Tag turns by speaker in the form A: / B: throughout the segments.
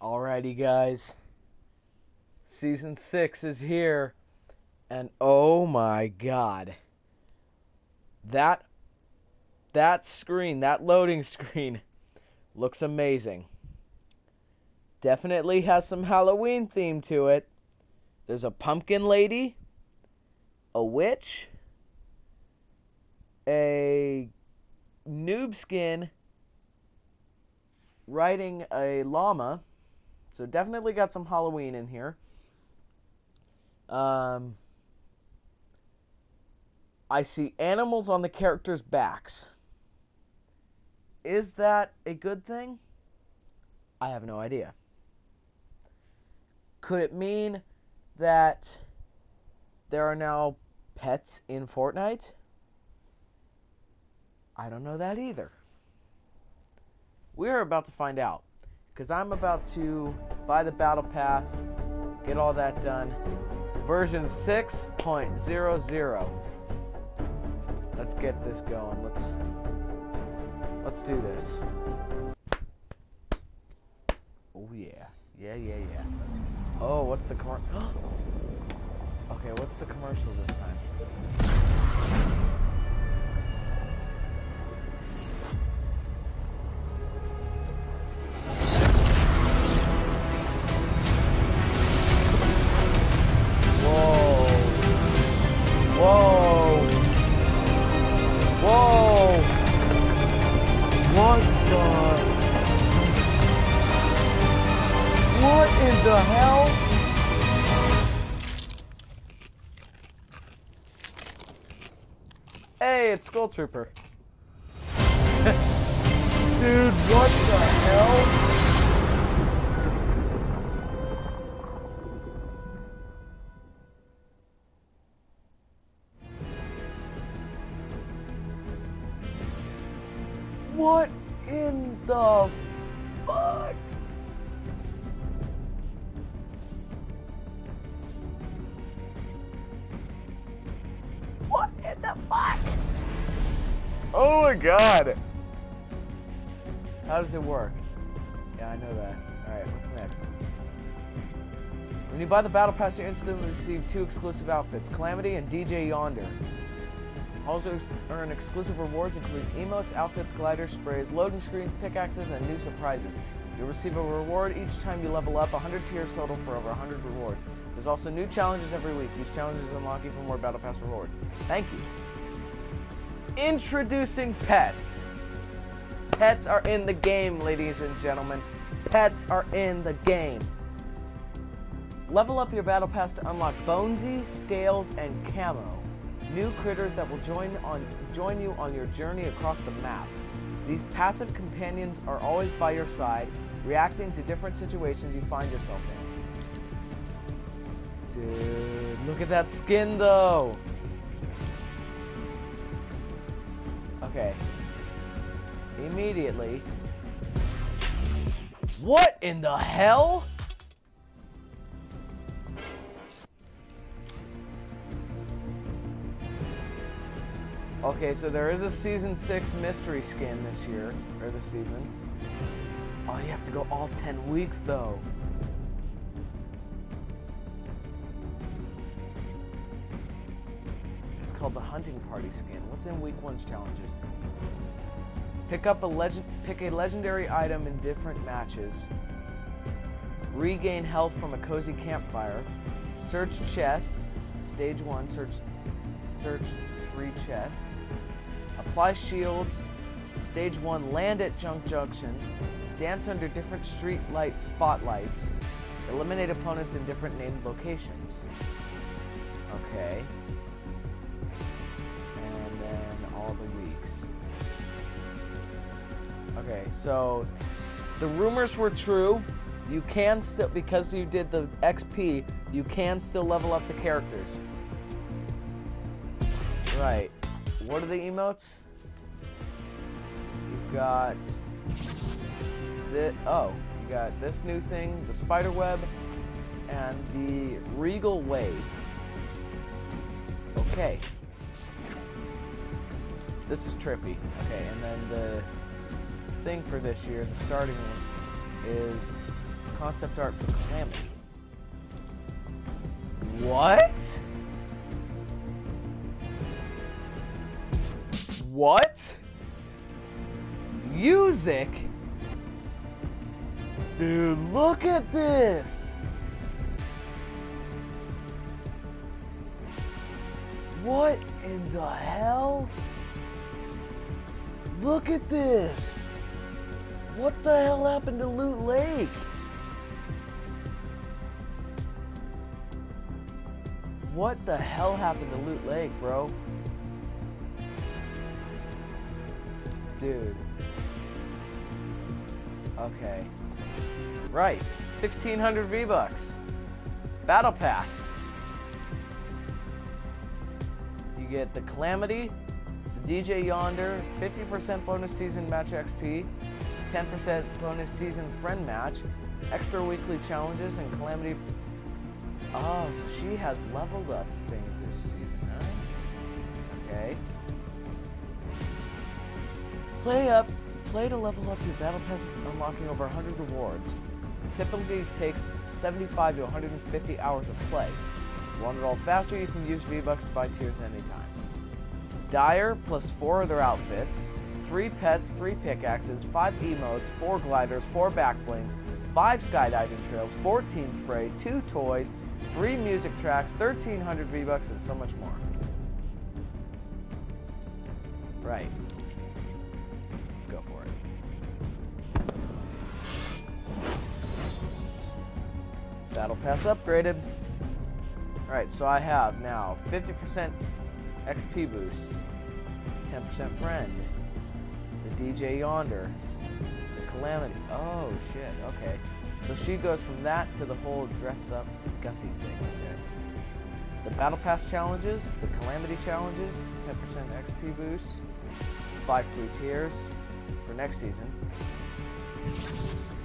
A: Alrighty, guys. Season 6 is here. And oh my god. That that screen, that loading screen looks amazing. Definitely has some Halloween theme to it. There's a pumpkin lady, a witch, a noob skin riding a llama. So definitely got some Halloween in here. Um, I see animals on the characters' backs. Is that a good thing? I have no idea. Could it mean that there are now pets in Fortnite? I don't know that either. We're about to find out. Because I'm about to buy the Battle Pass, get all that done. Version 6.00. Let's get this going. Let's let's do this. Oh yeah. Yeah, yeah, yeah. Oh, what's the commercial? okay, what's the commercial this time? Skull Trooper. Dude, what the hell? What in the butt? What in the fuck? Oh my god! How does it work? Yeah, I know that. Alright, what's next? When you buy the Battle Pass, you instantly receive two exclusive outfits, Calamity and DJ Yonder. Also earn exclusive rewards including emotes, outfits, gliders, sprays, loading screens, pickaxes, and new surprises. You'll receive a reward each time you level up, 100 tiers total for over 100 rewards. There's also new challenges every week. These challenges unlock even more Battle Pass rewards. Thank you. Introducing pets. Pets are in the game, ladies and gentlemen. Pets are in the game. Level up your battle pass to unlock Bonesy, Scales, and Camo. New critters that will join on join you on your journey across the map. These passive companions are always by your side, reacting to different situations you find yourself in. Dude, look at that skin though! Okay. Immediately. What in the hell? Okay, so there is a Season 6 mystery skin this year, or this season. Oh, you have to go all 10 weeks, though. Called the Hunting Party skin. What's in week one's challenges? Pick up a legend pick a legendary item in different matches. Regain health from a cozy campfire. Search chests. Stage one, search search three chests. Apply shields. Stage one, land at Junk Junction. Dance under different street light spotlights. Eliminate opponents in different named locations. Okay. Okay, so the rumors were true. You can still, because you did the XP, you can still level up the characters. Right. What are the emotes? You've got this, oh, you got this new thing, the spider web, and the regal wave. Okay. This is trippy. Okay, and then the thing for this year, the starting one, is concept art for Calamity. What? What? Music? Dude, look at this! What in the hell? Look at this! What the hell happened to Loot Lake? What the hell happened to Loot Lake, bro? Dude. Okay. Right. 1600 V-Bucks. Battle Pass. You get the Calamity, DJ Yonder, 50% bonus season match XP, 10% bonus season friend match, extra weekly challenges, and Calamity. Oh, so she has leveled up things this season, huh? Okay. Play up, play to level up your battle pass, unlocking over 100 rewards. It typically takes 75 to 150 hours of play. If you want it all faster, you can use V-Bucks to buy tiers anytime. Dire plus four other outfits, three pets, three pickaxes, five emotes, four gliders, four backblings, five skydiving trails, 14 sprays, two toys, three music tracks, 1300 V-Bucks, and so much more. Right. Let's go for it. Battle Pass upgraded. Alright, so I have now 50% XP boost, 10% friend, the DJ Yonder, the Calamity. Oh shit, okay. So she goes from that to the whole dress up Gussie thing right there. The Battle Pass challenges, the Calamity challenges, 10% XP boost, 5 free tiers for next season.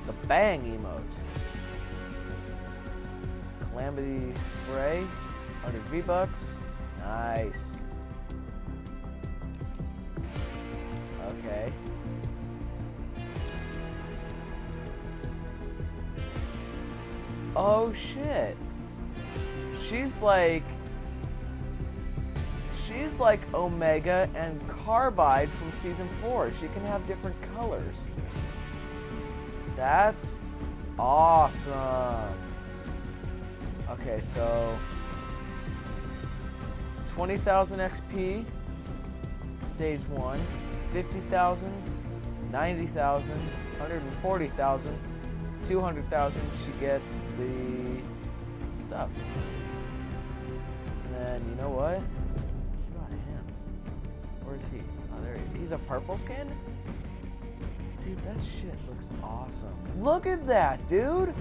A: The Bang emote. Calamity Spray, 100 V-Bucks. Nice. Okay. Oh shit. She's like She's like Omega and Carbide from season 4. She can have different colors. That's awesome. Okay, so 20,000 XP, stage 1, 50,000, 90,000, 140,000, 200,000, she gets the stuff. And then, you know what? What about him? Where's he? Oh, there he is. He's a purple skin? Dude, that shit looks awesome. Look at that, dude!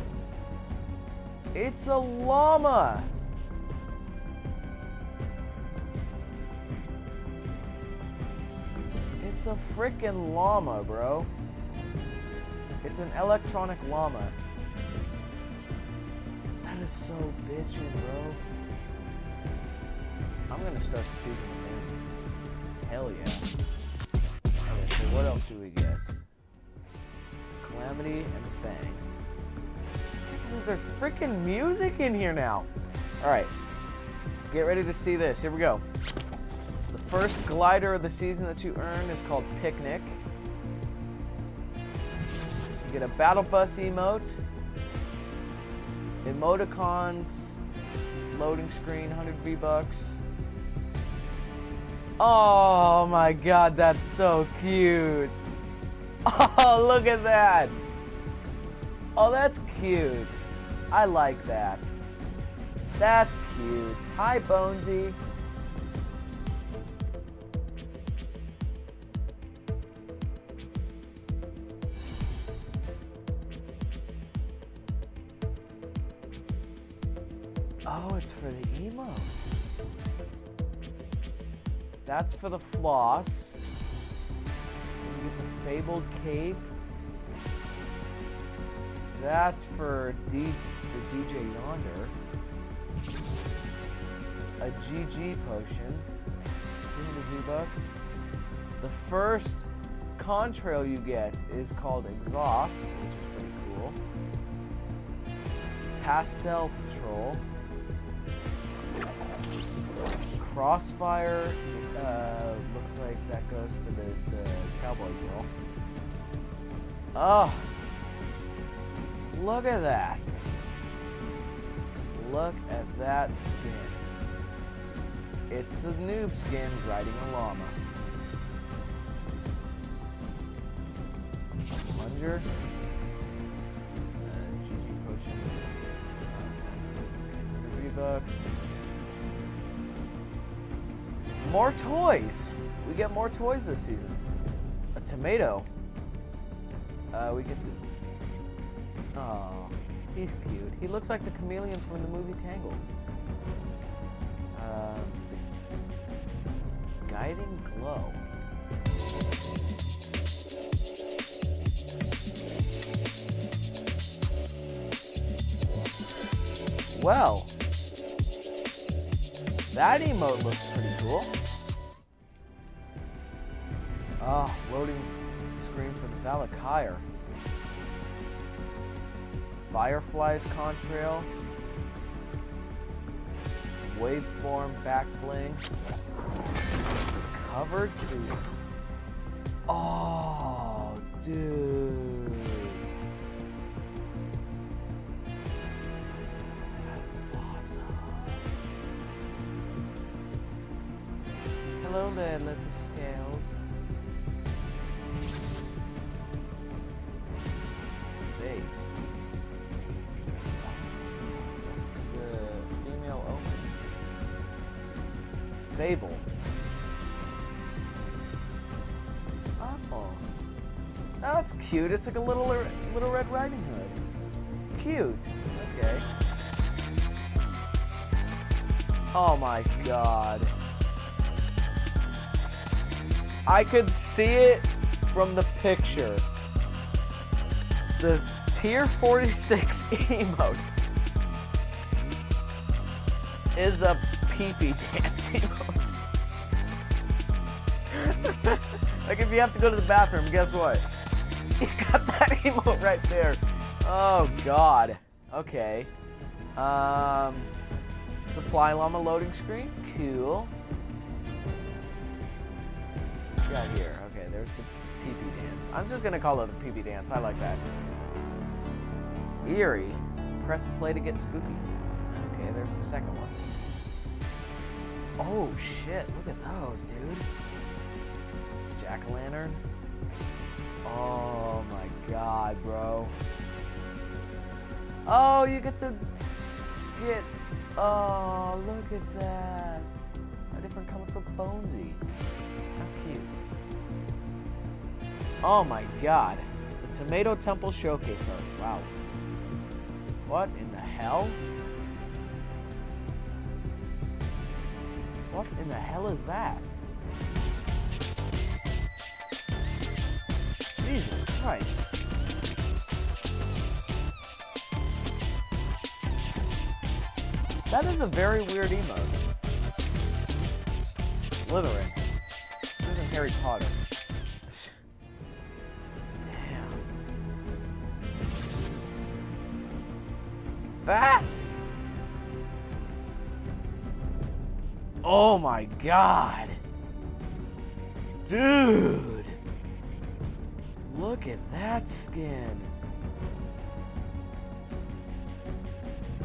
A: It's a llama! It's a freaking llama, bro. It's an electronic llama. That is so bitchin', bro. I'm gonna start season again. Hell yeah. Okay, so what else do we get? Calamity and Fang. There's freaking music in here now. Alright. Get ready to see this. Here we go. First glider of the season that you earn is called Picnic. You get a Battle Bus emote. Emoticons. Loading screen, 100 V-Bucks. Oh my god, that's so cute. Oh, look at that. Oh, that's cute. I like that. That's cute. Hi, Bonesy. Emotes. That's for the floss. You get the fabled cape. That's for D DJ Yonder. A GG potion. 200 V-Bucks. The first contrail you get is called Exhaust, which is pretty cool. Pastel Patrol. Crossfire, uh, looks like that goes for the, the cowboy girl. Oh, look at that. Look at that skin. It's a noob skin riding a llama. Plunger. Uh, GG potion. Three bucks. More toys. We get more toys this season. A tomato. Uh, we get the. Oh, he's cute. He looks like the chameleon from the movie Tangled. Uh, guiding glow. Well, that emote looks pretty cool. Ah, loading screen for the Valakire. Fireflies contrail. Waveform back bling. Covered to. Oh, dude. That's awesome. Hello there, little scales. Fable. Oh. oh. That's cute. It's like a little er, little Red Riding Hood. Cute. Okay. Oh my god. I could see it from the picture. The tier 46 emote is a pee-pee dance emote. like if you have to go to the bathroom, guess what? You got that emote right there. Oh god. Okay. Um supply llama loading screen. Cool. Got here. Okay, there's the pee-pee dance. I'm just gonna call it a pee-pee dance. I like that. Eerie. Press play to get spooky. Okay, there's the second one. Oh shit, look at those, dude. Jack-o'-lantern. Oh my god, bro. Oh, you get to get... Oh, look at that. A different color for Bonesy. How cute. Oh my god. The Tomato Temple Showcase art. Wow. What in the hell? What in the hell is that? Jesus Christ. That is a very weird emote. Slytherin. This isn't Harry Potter. Damn. Bats! Oh my god! Dude! Look at that skin!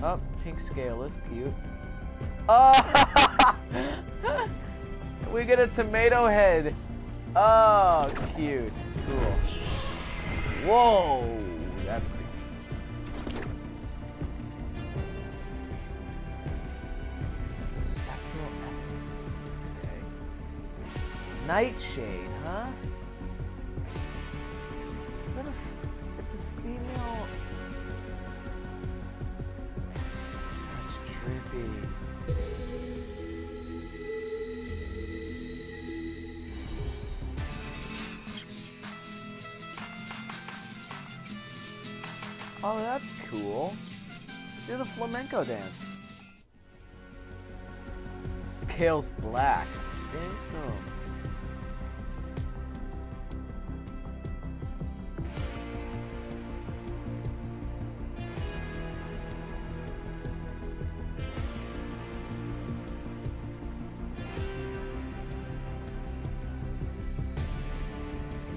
A: Oh, pink scale is cute. Oh! we get a tomato head. Oh, cute. Cool. Whoa! That's creepy. Spectral essence. Okay. Nightshade, huh? Oh, that's cool. Do the flamenco dance. Scales black. Damn.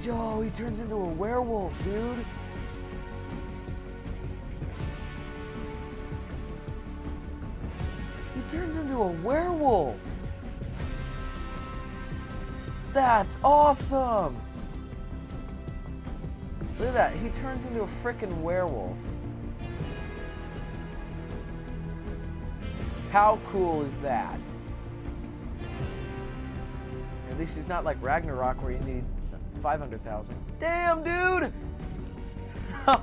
A: Yo, he turns into a werewolf, dude. Turns into a werewolf. That's awesome. Look at that. He turns into a freaking werewolf. How cool is that? At least he's not like Ragnarok where you need 500,000. Damn, dude!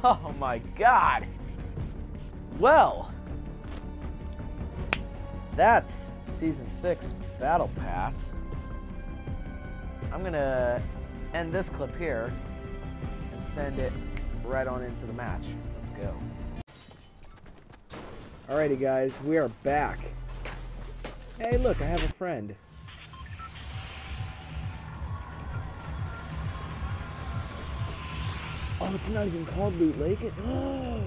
A: Oh my god! Well, that's Season 6 Battle Pass. I'm gonna end this clip here and send it right on into the match. Let's go. Alrighty guys, we are back. Hey look, I have a friend. Oh, it's not even called Loot Lake.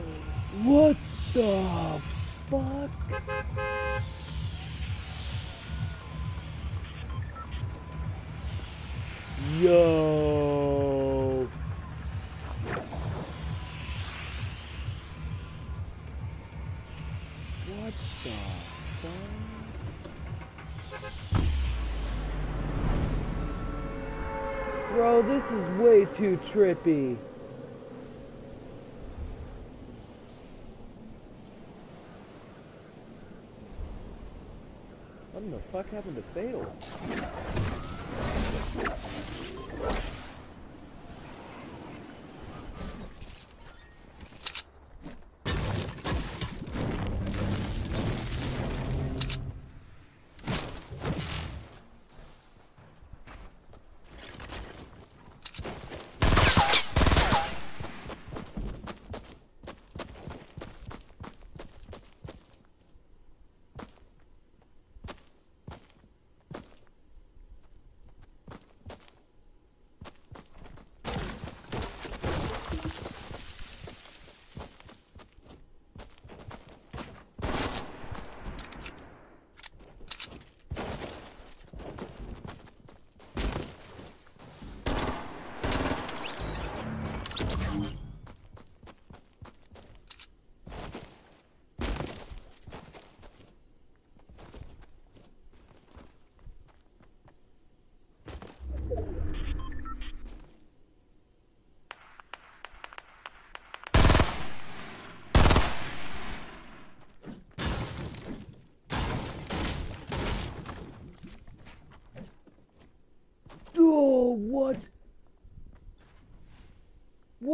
A: What the fuck? Yo. What the fuck? Bro, this is way too trippy. What the fuck happened to Fatal? Oh, what?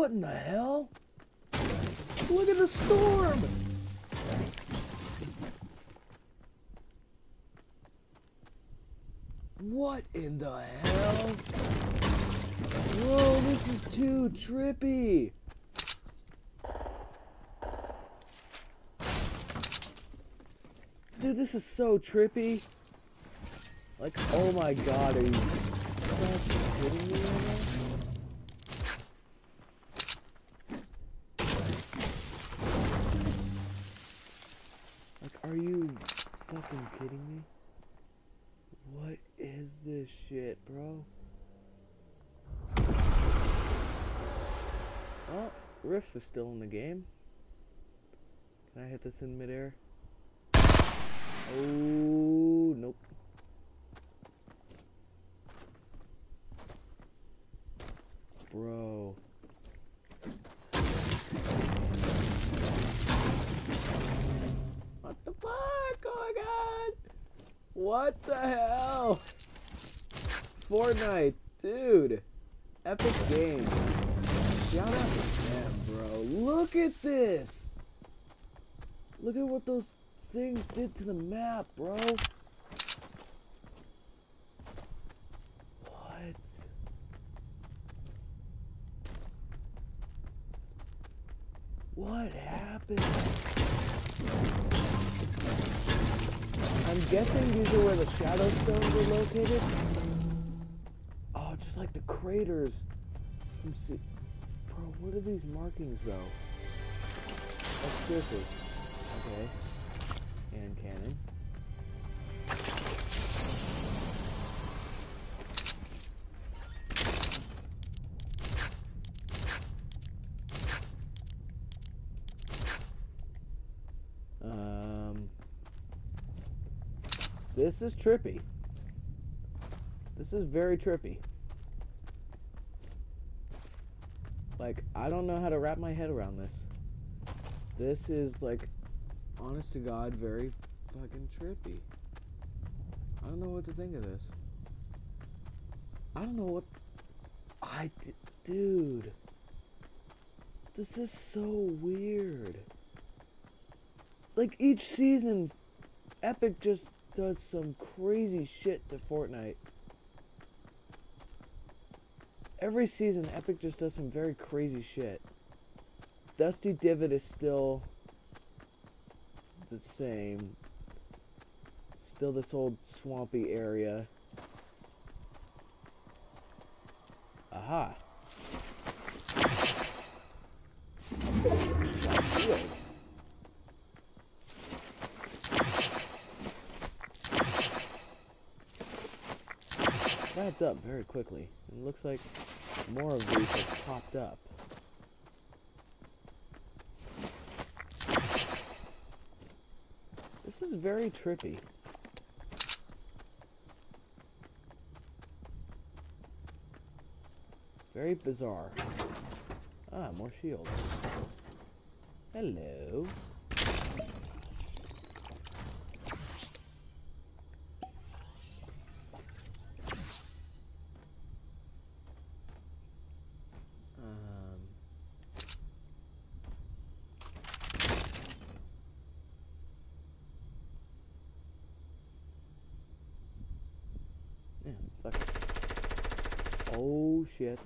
A: What in the hell? Look at the storm! What in the hell? Whoa, this is too trippy! Dude, this is so trippy. Like, oh my god, are you kidding me right now? Like, are you fucking kidding me? What is this shit, bro? Oh, rifts is still in the game. Can I hit this in midair? Oh, nope. Bro. What the fuck? Oh my god! What the hell? Fortnite, dude. Epic game. Shout out to them, bro. Look at this. Look at what those things did to the map, bro. What? What happened? I'm guessing these are where the shadow stones are located like the craters. Let me see. Bro, what are these markings, though? Oh. Okay. And cannon. Um, this is trippy. This is very trippy. Like, I don't know how to wrap my head around this. This is, like, honest to God, very fucking trippy. I don't know what to think of this. I don't know what. I. Dude. This is so weird. Like, each season, Epic just does some crazy shit to Fortnite. Every season, Epic just does some very crazy shit. Dusty Divot is still the same. Still this old swampy area. Aha. Adds up very quickly. It looks like more of these have popped up. This is very trippy. Very bizarre. Ah, more shields. Hello. Um, yeah, fuck it. Oh shit.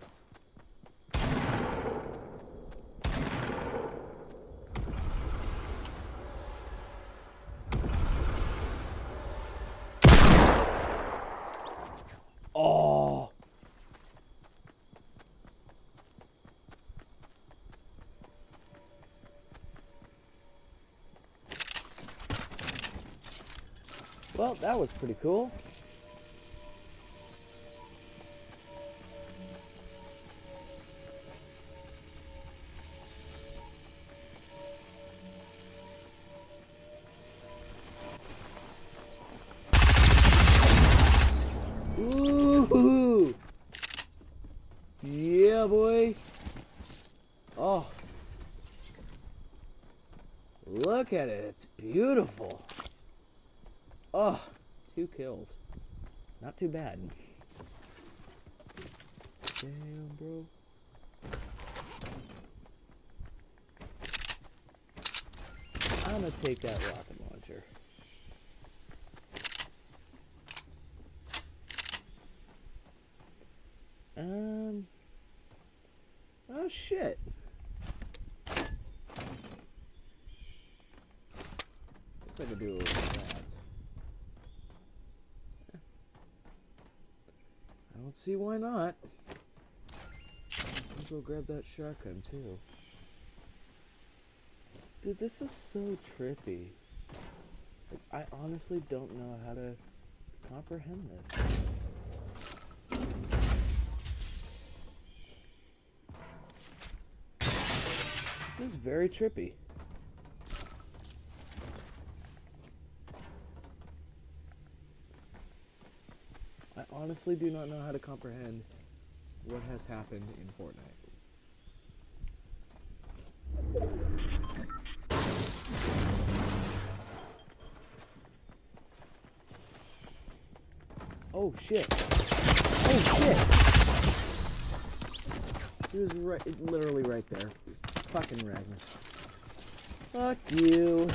A: Oh. That was pretty cool. Ooh! Yeah, boy! Oh. Look at it. It's beautiful. Oh, two kills. Not too bad. Damn, bro. I'm gonna take that rocket launcher. Um. Oh shit. Guess I could do a little of that. I don't see why not. Let's go grab that shotgun too. Dude, this is so trippy. Like, I honestly don't know how to comprehend this. This is very trippy. I honestly do not know how to comprehend what has happened in Fortnite. Oh shit. Oh shit. He was right, literally right there. Fucking Ragnar. Fuck you.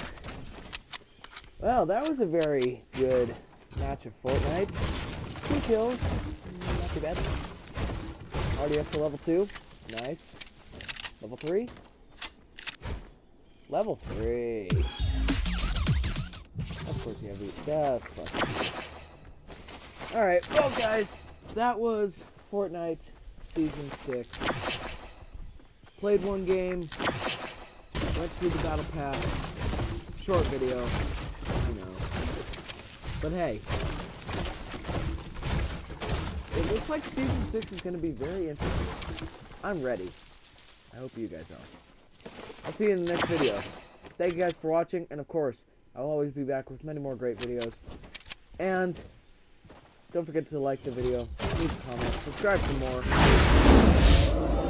A: Well, that was a very good match of Fortnite. Two kills. Not too bad. Already up to level two. Nice. Level three. Level three. Of course you have the. That's fucking you. Alright, well guys, that was Fortnite Season 6. Played one game, went through the battle pass, short video, I know. But hey, it looks like Season 6 is going to be very interesting. I'm ready. I hope you guys are. I'll see you in the next video. Thank you guys for watching, and of course, I'll always be back with many more great videos. And don't forget to like the video, leave a comment, subscribe for more.